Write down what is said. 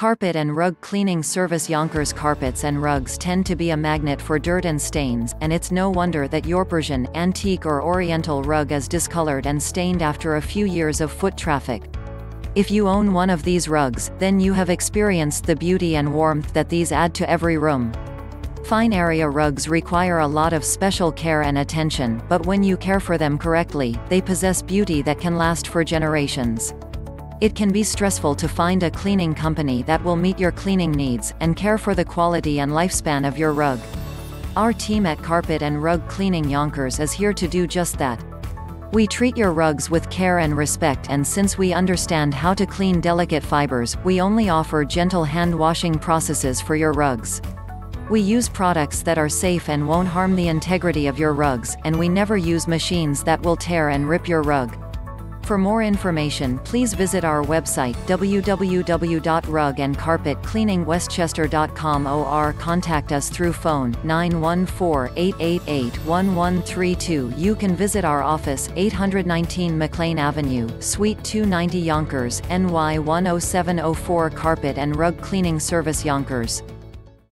Carpet and rug cleaning service Yonkers carpets and rugs tend to be a magnet for dirt and stains, and it's no wonder that your Persian, antique or oriental rug is discolored and stained after a few years of foot traffic. If you own one of these rugs, then you have experienced the beauty and warmth that these add to every room. Fine area rugs require a lot of special care and attention, but when you care for them correctly, they possess beauty that can last for generations. It can be stressful to find a cleaning company that will meet your cleaning needs, and care for the quality and lifespan of your rug. Our team at Carpet and Rug Cleaning Yonkers is here to do just that. We treat your rugs with care and respect and since we understand how to clean delicate fibers, we only offer gentle hand washing processes for your rugs. We use products that are safe and won't harm the integrity of your rugs, and we never use machines that will tear and rip your rug. For more information please visit our website www.rugandcarpetcleaningwestchester.com or contact us through phone 914-888-1132 You can visit our office 819 McLean Avenue, Suite 290 Yonkers, NY 10704 Carpet and Rug Cleaning Service Yonkers.